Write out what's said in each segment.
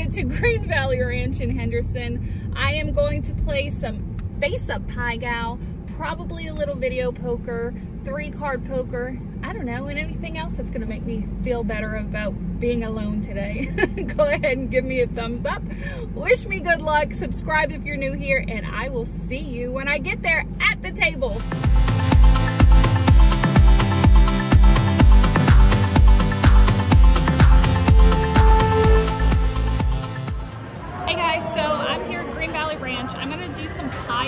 headed to Green Valley Ranch in Henderson. I am going to play some face-up Pai Gow, probably a little video poker, three card poker, I don't know, and anything else that's gonna make me feel better about being alone today. Go ahead and give me a thumbs up. Wish me good luck, subscribe if you're new here, and I will see you when I get there at the table.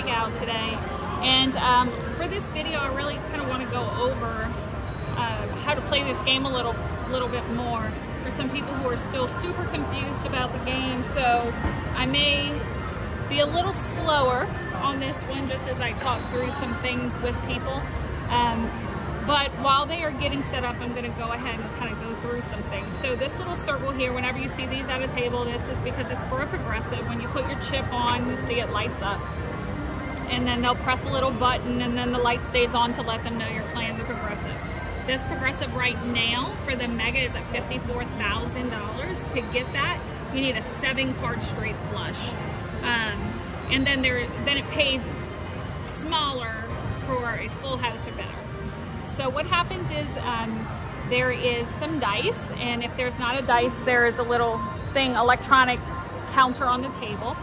Today. And um, for this video, I really kind of want to go over uh, how to play this game a little, little bit more for some people who are still super confused about the game. So I may be a little slower on this one just as I talk through some things with people. Um, but while they are getting set up, I'm going to go ahead and kind of go through some things. So this little circle here, whenever you see these at a table, this is because it's for a progressive. When you put your chip on, you see it lights up. And then they'll press a little button and then the light stays on to let them know you're playing the progressive. This progressive right now for the Mega is at $54,000. To get that, you need a seven card straight flush. Um, and then there, then it pays smaller for a full house or better. So what happens is um, there is some dice, and if there's not a dice, there is a little thing, electronic counter on the table.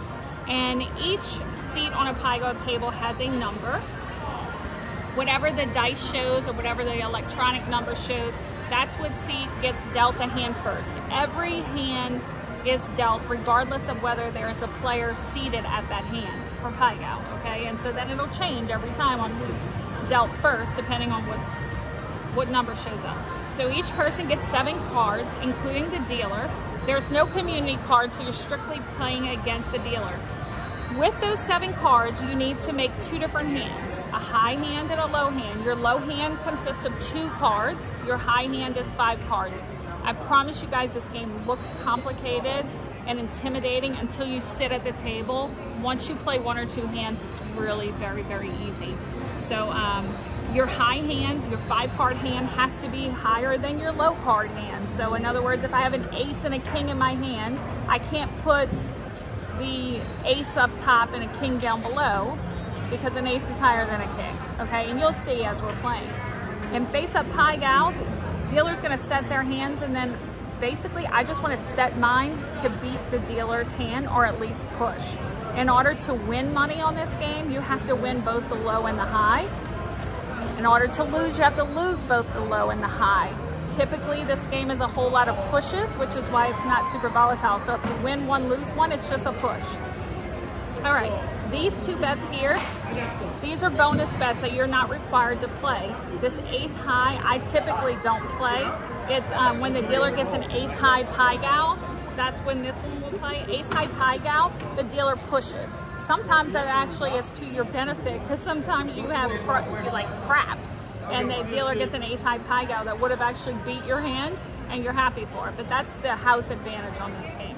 And each seat on a Pai Gow table has a number. Whatever the dice shows or whatever the electronic number shows, that's what seat gets dealt a hand first. Every hand is dealt regardless of whether there is a player seated at that hand for Pai Gow, okay? And so then it'll change every time on who's dealt first depending on what's what number shows up. So each person gets seven cards, including the dealer. There's no community cards, so you're strictly playing against the dealer. With those seven cards, you need to make two different hands, a high hand and a low hand. Your low hand consists of two cards. Your high hand is five cards. I promise you guys this game looks complicated and intimidating until you sit at the table. Once you play one or two hands, it's really very, very easy. So um, your high hand, your five card hand has to be higher than your low card hand. So in other words, if I have an ace and a king in my hand, I can't put the ace up top and a king down below because an ace is higher than a king, okay? And you'll see as we're playing. And face up Pai Gow, dealer's gonna set their hands and then basically I just wanna set mine to beat the dealer's hand or at least push. In order to win money on this game, you have to win both the low and the high. In order to lose, you have to lose both the low and the high. Typically, this game is a whole lot of pushes, which is why it's not super volatile. So if you win one, lose one, it's just a push. All right, these two bets here, these are bonus bets that you're not required to play. This ace high, I typically don't play. It's um, when the dealer gets an ace high Pai Gow, that's when this one will play. Ace high Pai Gow, the dealer pushes. Sometimes that actually is to your benefit because sometimes you have like crap and the dealer gets an ace high Pai Gow that would have actually beat your hand and you're happy for it. But that's the house advantage on this game.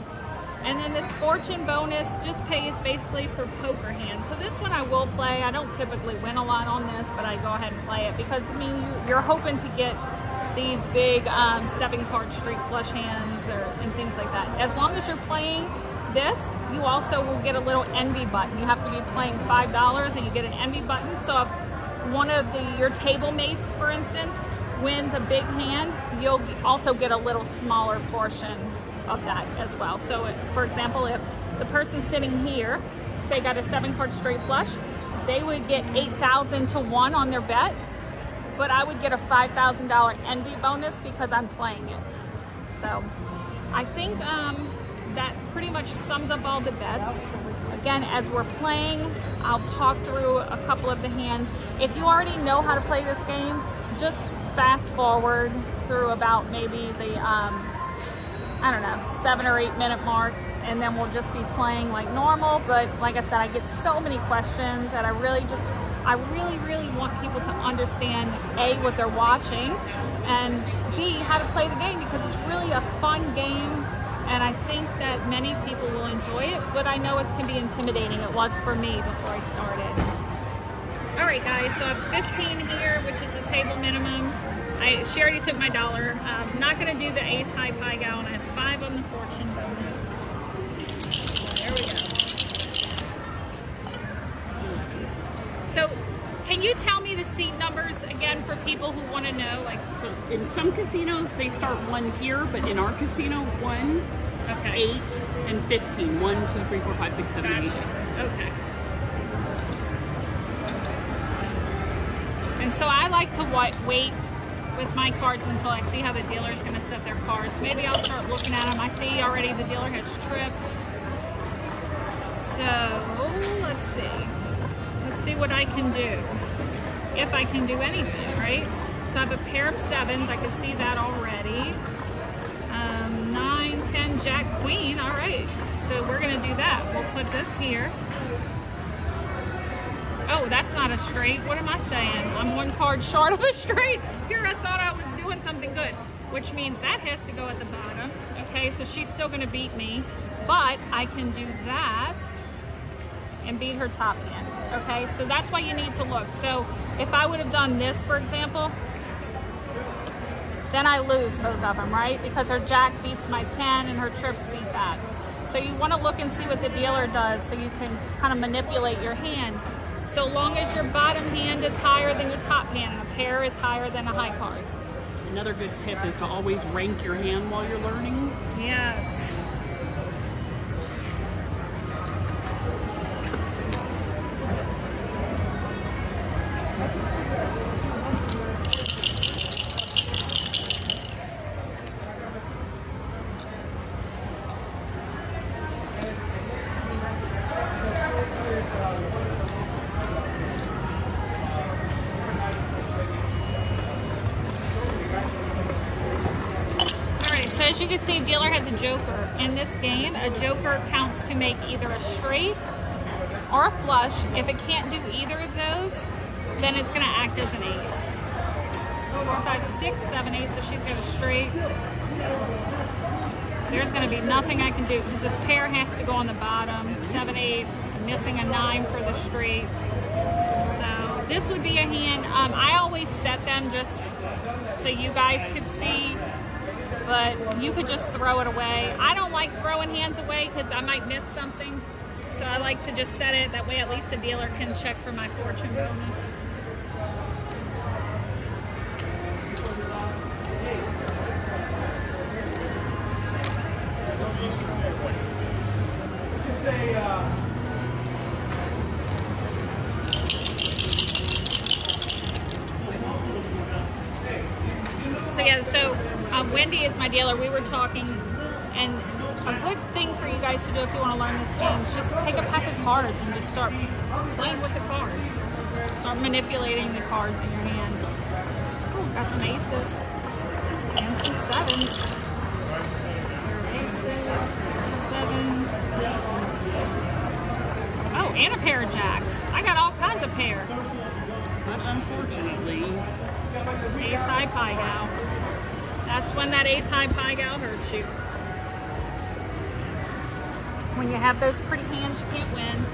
And then this fortune bonus just pays basically for poker hands. So this one I will play. I don't typically win a lot on this, but I go ahead and play it because I mean you're hoping to get these big um, seven card straight flush hands or, and things like that. As long as you're playing this, you also will get a little envy button. You have to be playing $5 and you get an envy button. So if one of the your table mates, for instance, wins a big hand, you'll also get a little smaller portion of that as well. So if, for example, if the person sitting here, say got a seven card straight flush, they would get 8,000 to one on their bet but I would get a $5,000 envy bonus because I'm playing it. So I think um, that pretty much sums up all the bets. Again, as we're playing, I'll talk through a couple of the hands. If you already know how to play this game, just fast forward through about maybe the, um, I don't know, seven or eight minute mark and then we'll just be playing like normal. But like I said, I get so many questions and I really just, I really, really want people to understand A, what they're watching, and B, how to play the game because it's really a fun game. And I think that many people will enjoy it, but I know it can be intimidating. It was for me before I started. All right, guys, so I have 15 here, which is the table minimum. I, she already took my dollar. I'm not gonna do the ace high Gow, and I have five on the fortune bonus. Can you tell me the seat numbers again for people who want to know? Like, So in some casinos, they start one here, but in our casino, one, okay, eight, and 15. One, two, three, four, five, six, seven, eight. Gotcha. Okay. And so I like to wa- wait with my cards until I see how the dealer is going to set their cards. Maybe I'll start looking at them. I see already the dealer has trips. So let's see. Let's see what I can do. If I can do anything, right? So I have a pair of sevens. I can see that already. Um, nine, ten, jack, queen. All right. So we're going to do that. We'll put this here. Oh, that's not a straight. What am I saying? I'm one card short of a straight. Here, I thought I was doing something good, which means that has to go at the bottom. Okay, so she's still going to beat me, but I can do that and beat her top hand. Okay, so that's why you need to look. So if I would have done this, for example, then I lose both of them, right? Because her jack beats my 10 and her trips beat that. So you want to look and see what the dealer does so you can kind of manipulate your hand. So long as your bottom hand is higher than your top hand and a pair is higher than a high card. Another good tip is to always rank your hand while you're learning. Yes. As you can see, dealer has a joker. In this game, a joker counts to make either a straight or a flush. If it can't do either of those, then it's gonna act as an ace. Four, five, six, seven, eight, so she's got a straight. There's gonna be nothing I can do because this pair has to go on the bottom. Seven, eight, I'm missing a nine for the straight. So this would be a hand. Um, I always set them just so you guys could see but you could just throw it away. I don't like throwing hands away because I might miss something. So I like to just set it. That way at least the dealer can check for my fortune bonus. So yeah, so um, Wendy is my dealer. We were talking, and a good thing for you guys to do if you want to learn this game is just take a pack of cards and just start playing with the cards. Start manipulating the cards in your hand. Ooh, got some aces and some sevens. Pair of jacks. I got all kinds of pair. But unfortunately, Ace high Pai Gow. That's when that ace high Pai Gow hurts you. When you have those pretty hands, you can't win.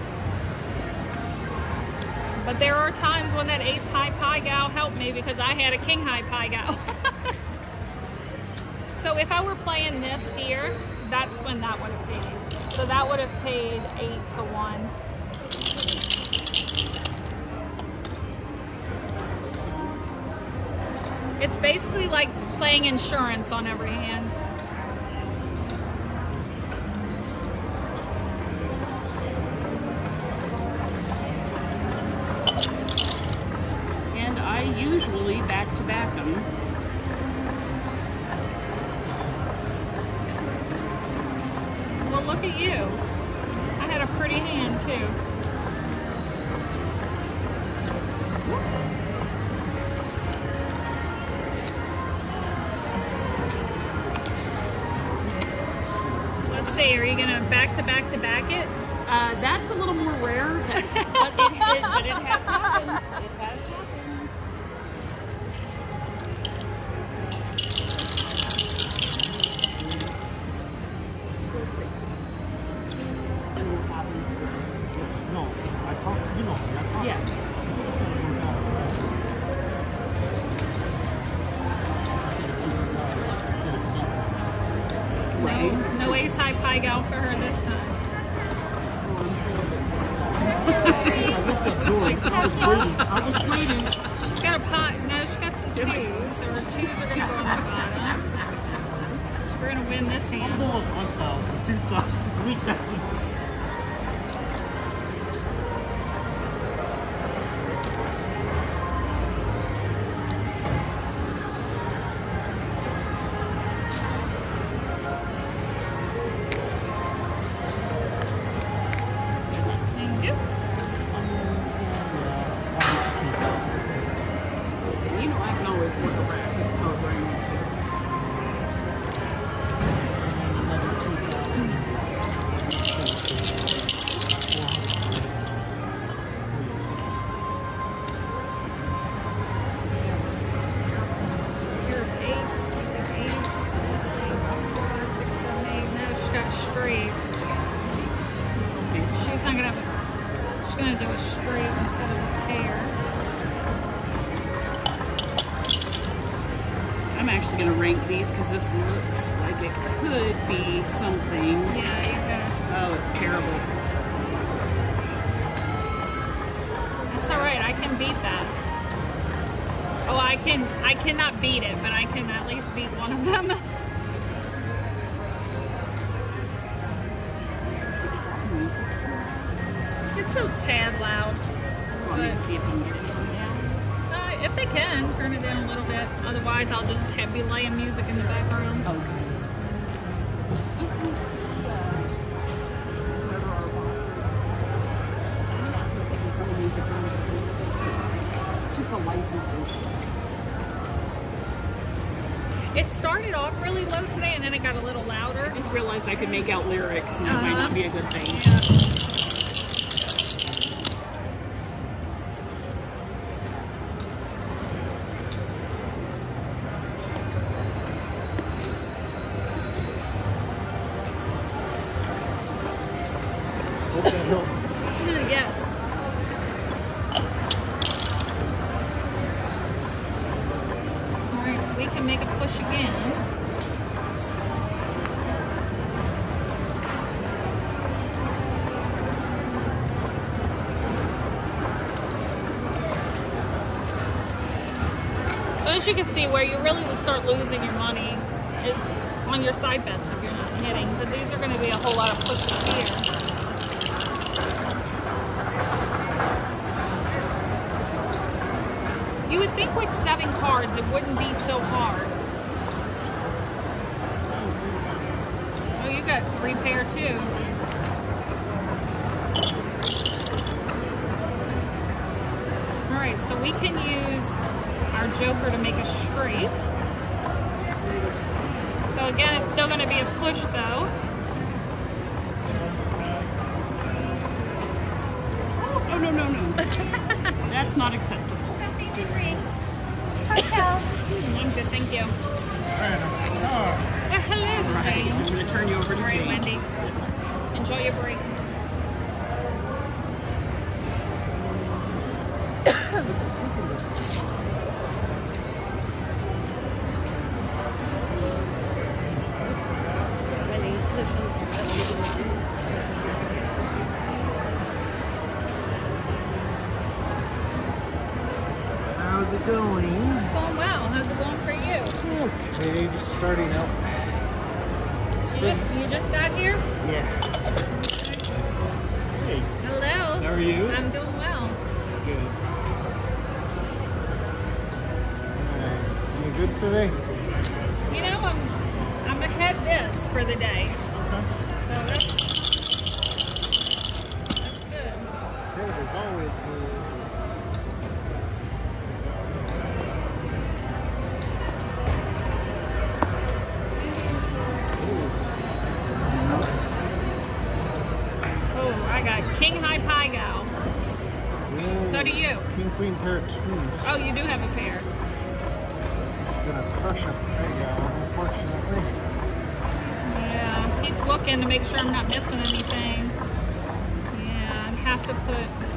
But there are times when that ace high Pai Gow helped me because I had a king high Pai Gow. so if I were playing this here, that's when that would have paid. So that would have paid eight to one. It's basically like playing insurance on every hand. No, ace high Pai Gow for her this time. Now, this is oh, It's good. like- I was waiting. I. She's got a pot. No, she's got some twos, so her twos are gonna go on the bottom. We're gonna win this hand. I'm going 1,000, 2,000, 3,000. She's gonna do a straight instead of a pair. I'm actually gonna rank these because this looks like it could be something. Yeah, you go. Oh, it's terrible. That's all right. I can beat that. Oh, I can. I cannot beat it, but I can at least beat one of them. Otherwise, I'll just have be laying music in the background. Okay. Just a licensing. It started off really low today, and then it got a little louder. I just realized I could make out lyrics, and that might Uh-huh. not be a good thing. Yeah. Where you really will start losing your money is on your side bets if you're not hitting, because these are going to be a whole lot of pushes here. You would think with seven cards it wouldn't be so hard. Oh, you got three pair too. All right, so we can use our joker to make a straight. So again, it's still going to be a push though. Oh, no, no, no. That's not acceptable. I'm good, thank you. Oh, hello, Right. I'm going to turn you over to All right, Wendy. Enjoy your break. Always. good. Oh, I got King High Pai Gow. Ooh. So do you. King Queen pair of twos. Oh, you do have a pair. It's gonna crush a peg out, unfortunately. Yeah, keep looking to make sure I'm not missing anything. Yeah, I'd have to put,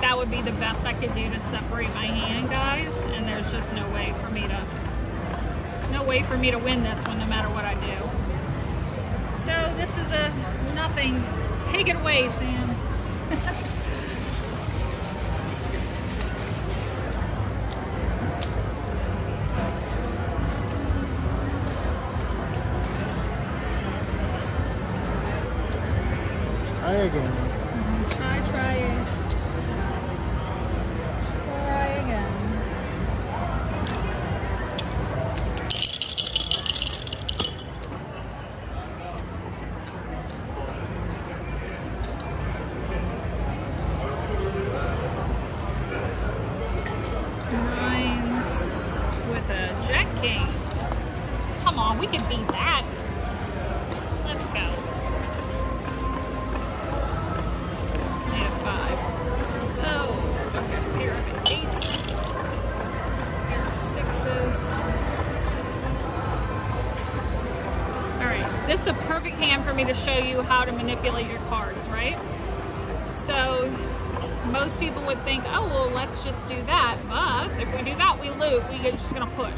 that would be the best I could do to separate my hand, guys. And there's just no way for me to, no way for me to win this one no matter what I do. So this is a nothing. Take it away, Sam. Show you how to manipulate your cards, right? So, most people would think, oh, well, let's just do that. But if we do that, we lose. We're just going to push.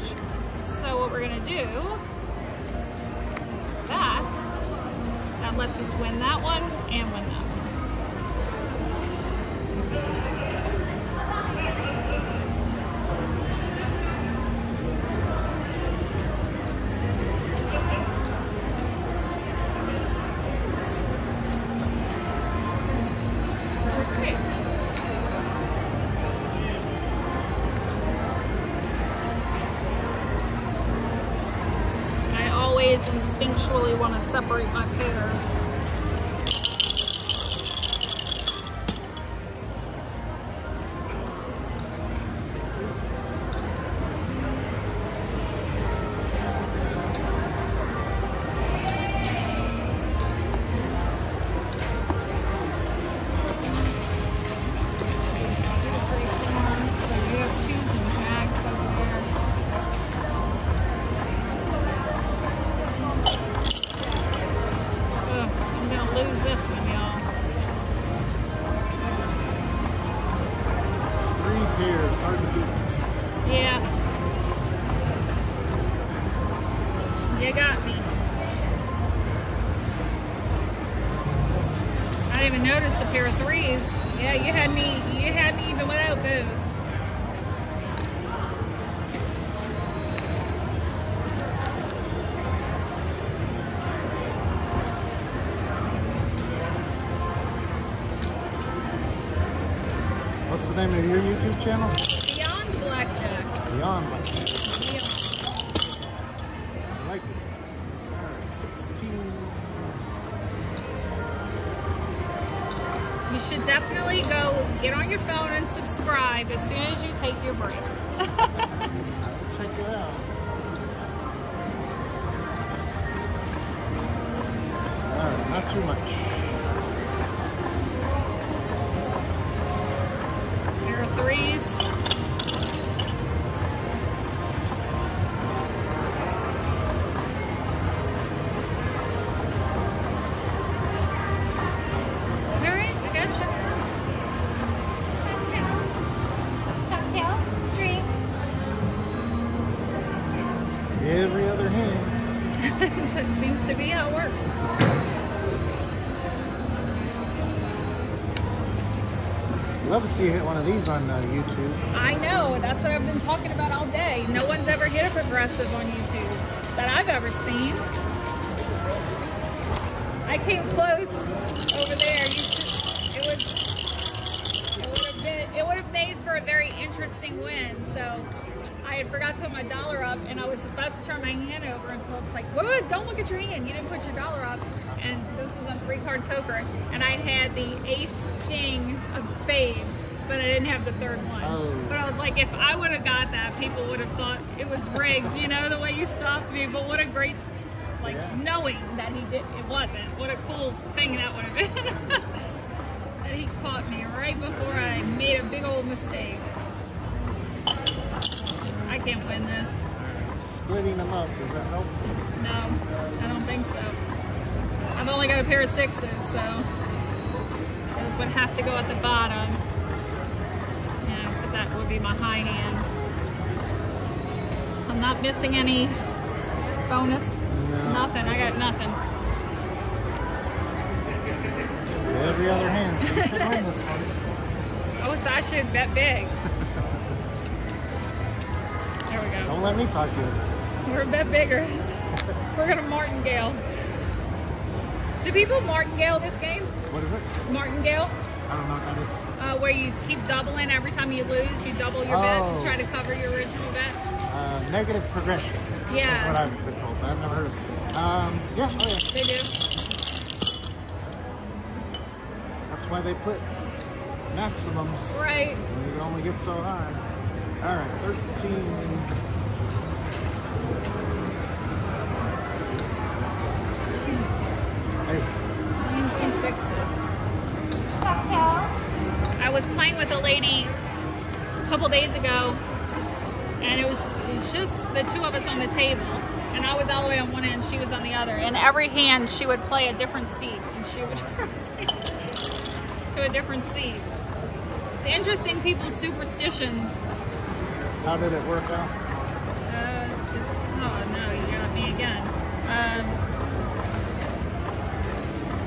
So what we're going to do is that. That lets us win that one and win that instinctually want to separate my pairs. Name of your YouTube channel? Beyond blackjack. Beyond Black. Beyond. I like it. Alright, 16. You should definitely go get on your phone and subscribe as soon as you take your break. Check it out. Alright, not too much. Love to see you hit one of these on uh, YouTube. I know, that's what I've been talking about all day. No one's ever hit a progressive on YouTube that I've ever seen. I came close over there. It it would have been it would have made for a very interesting win. So had forgot to put my dollar up and I was about to turn my hand over and Philip's like, wait, wait, don't look at your hand. You didn't put your dollar up. And this was on three card poker. And I had the ace king of spades, but I didn't have the third one. Oh. But I was like, if I would have got that, people would have thought it was rigged, you know, the way you stopped me. But what a great, like, Yeah. knowing that he did, it wasn't. What a cool thing that would have been. that he caught me right before I made a big old mistake. I can't win this. Splitting them up, does that help? No, I don't think so. I've only got a pair of sixes, so those would have to go at the bottom. Yeah, because that would be my high hand. I'm not missing any bonus. No. Nothing. I got nothing. Every other hand, so you should win this one. Oh, so I should bet big. Don't let me talk to you. We're a bit bigger. We're gonna martingale. Do people martingale this game? What is it? Martingale, I don't know what that is. uh, where you keep doubling every time you lose. You double your bets Oh. to try to cover your original bet. Uh, negative progression. Yeah. That's what I've been told. I've never heard of it. Um, yeah, oh yeah. They do. That's why they put maximums. Right. You can only get so high. All right, 13. Hey. I was playing with a lady a couple days ago, and it was, it was just the two of us on the table. And I was all the way on one end, she was on the other. And every hand, she would play a different seat, and she would to a different seat. It's interesting people's superstitions. How did it work out? Uh, oh no, you got me again. Um,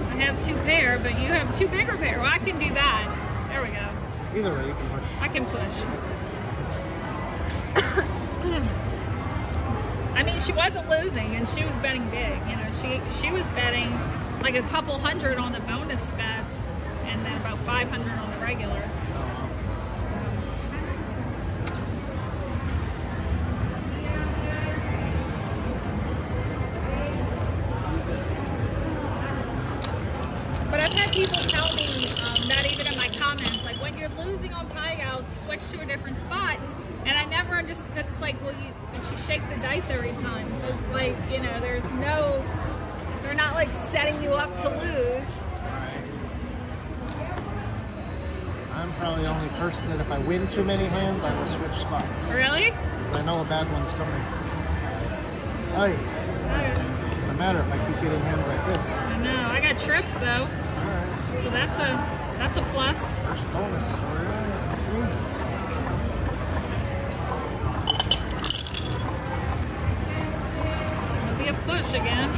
I have two pair, but you have two bigger pair. Well, I can do that. There we go. Either way, you can push. I can push. I mean, she wasn't losing, and she was betting big. You know, she she was betting like a couple hundred on the bonus bets, and then about 500 on the regular. Understood because it's like, well, you, you shake the dice every time. So it's like, you know, there's no, they're not like setting you up to lose. I'm probably the only person that if I win too many hands, I will switch spots. Really? 'Cause I know a bad one's coming. Hey, no matter if I keep getting hands like this. I know. I got trips though, Alright, so that's a that's a plus. first bonus. Push again.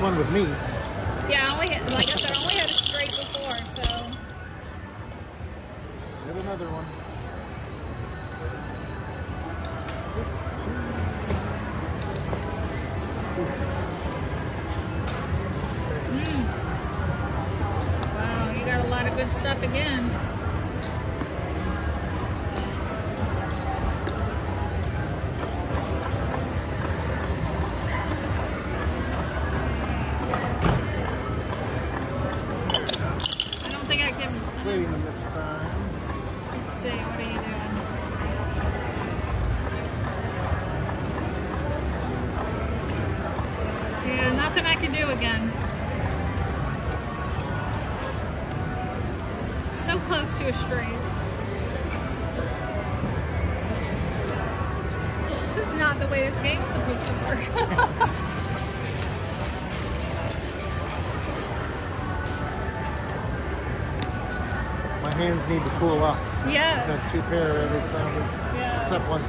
First one with me. Yeah, I only had, like I said, I only had a straight before, so Get another one. Hmm. wow, you got a lot of good stuff again. Need to cool off. yes. Got two pair every time. Yeah. Except one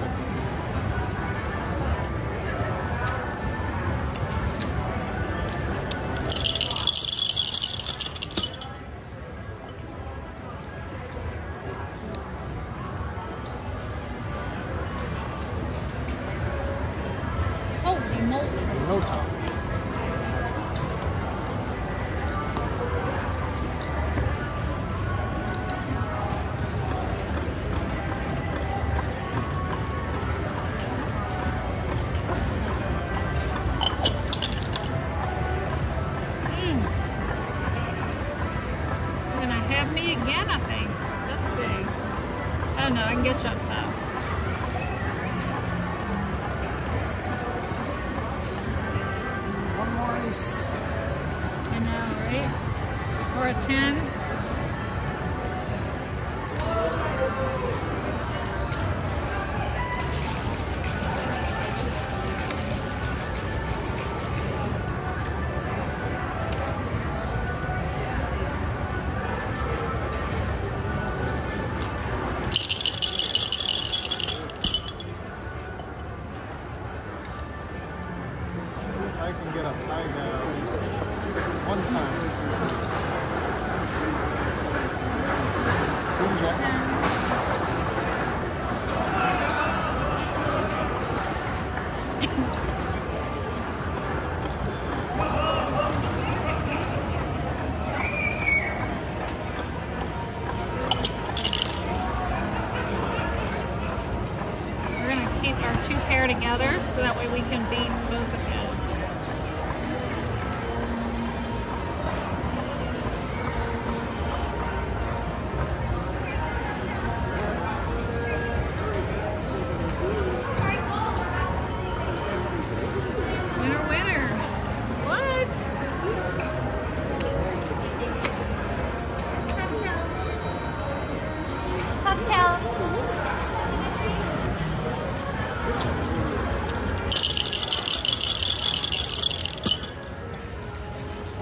way we can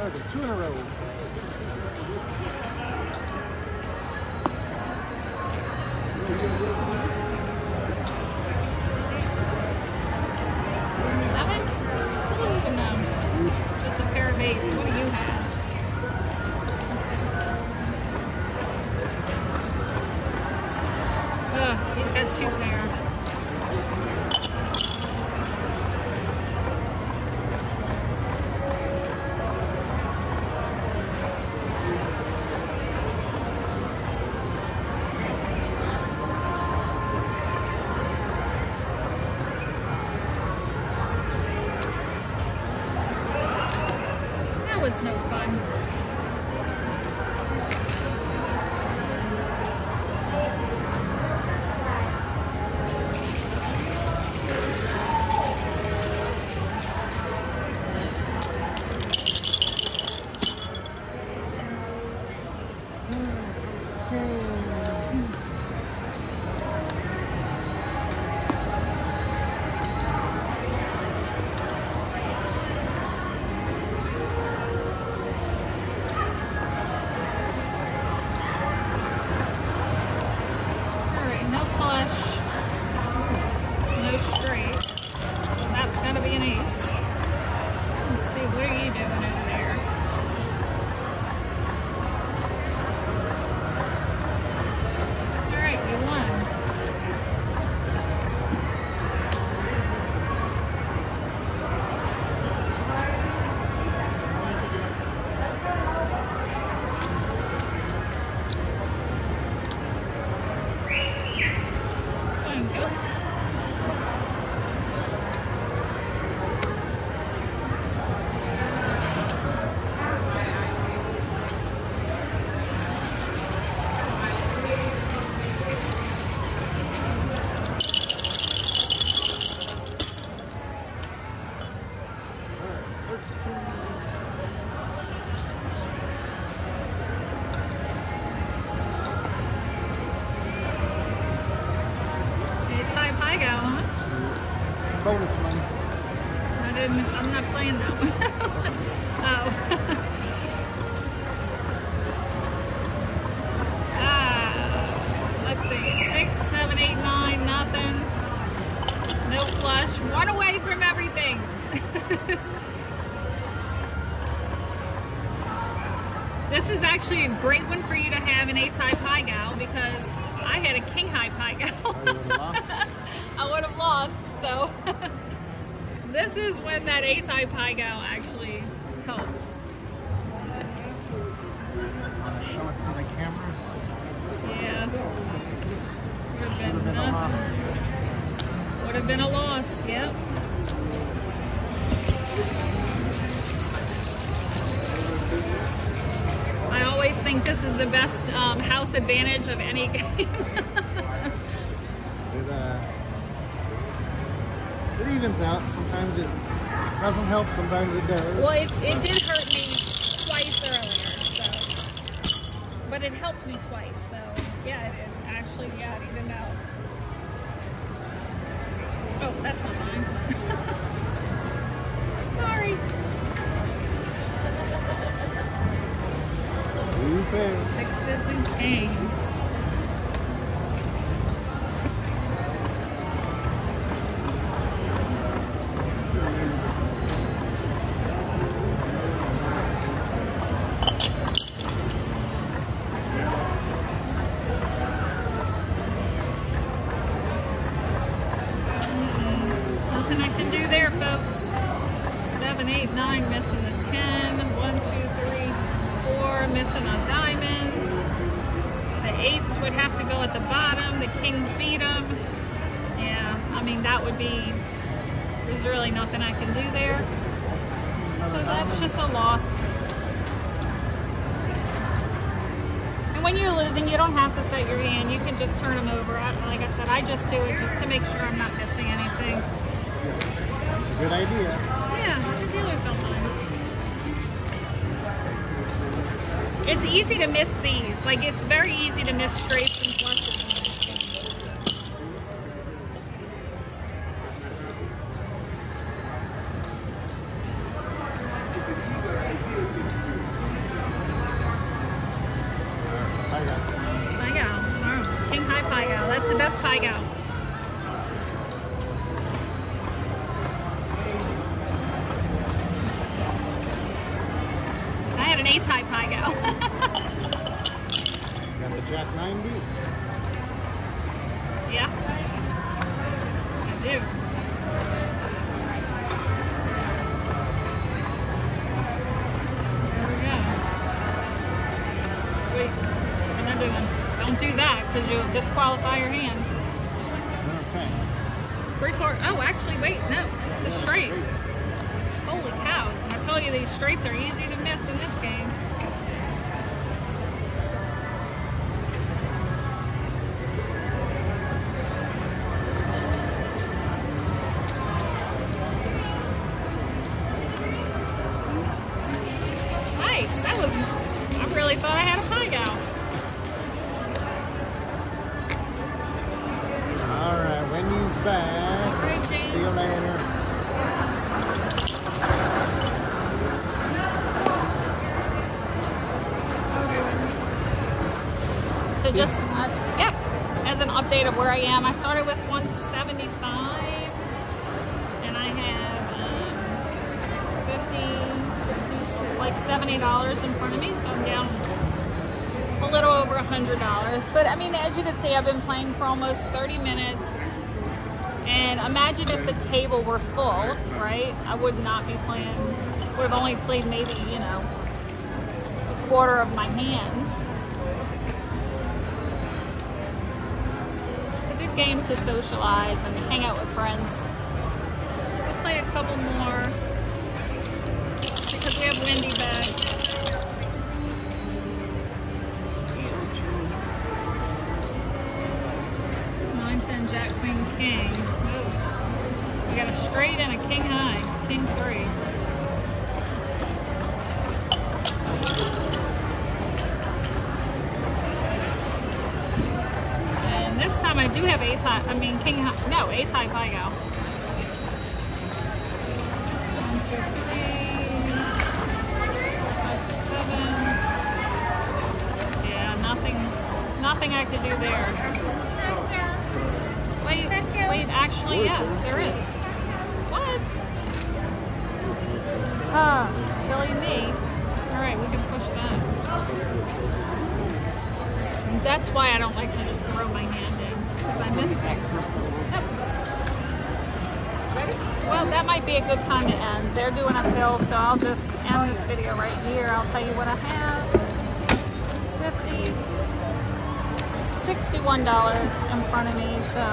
Oregon, two in a row. 嗯 the best um, house advantage of any game. it, uh, it evens out. Sometimes it doesn't help, sometimes it does. Well, it, it did hurt me twice earlier, so. But it helped me twice, so yeah, it, it actually, yeah, it evened out. Oh, that's not mine. Sixes and kings. that would be, there's really nothing I can do there. So that's just a loss. And when you're losing, you don't have to set your hand. You can just turn them over. Like I said, I just do it just to make sure I'm not missing anything. A good idea. Yeah, the dealers. It's easy to miss these. Like, it's very easy to miss straights because you'll disqualify your hand. Three, four. Oh, actually, wait, no, it's a straight. Holy cows! And I tell you, these straights are easy $100. But I mean, as you can see, I've been playing for almost 30 minutes, and imagine if the table were full, right? I would not be playing, would have only played maybe, you know, a quarter of my hands. It's a good game to socialize and hang out with friends. We'll play a couple more because we have Wendy back. Straight and a king high. King three. And this time I do have ace high, I mean king high, no, ace high Pai Gow. Huh, silly me. All right, we can push that. And that's why I don't like to just throw my hand in, because I miss things. Well, that might be a good time to end. They're doing a fill, so I'll just end this video right here. I'll tell you what I have. 50 $61 in front of me, so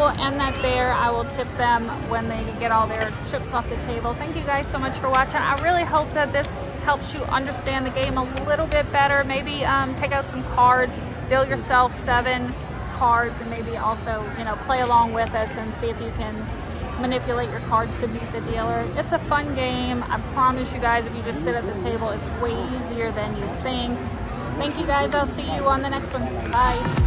will end that there. I will tip them when they get all their chips off the table. Thank you guys so much for watching. I really hope that this helps you understand the game a little bit better. Maybe um, take out some cards, deal yourself seven cards, and maybe also, you know, play along with us and see if you can manipulate your cards to beat the dealer. It's a fun game. I promise you guys, if you just sit at the table, it's way easier than you think. Thank you guys. I'll see you on the next one. Bye.